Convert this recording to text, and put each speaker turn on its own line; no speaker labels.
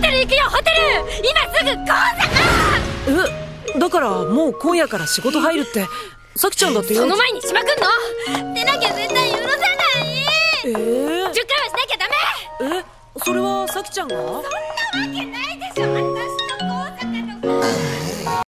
テル行くよホテル。今すぐ講
座えだからもう今夜から仕事入るって。咲ちゃんだって
その前にしまくんの。出なきゃ絶対許さない。
ええー、10はしな
きゃダメ。
えそれは咲ちゃんが？そんなわ
けない。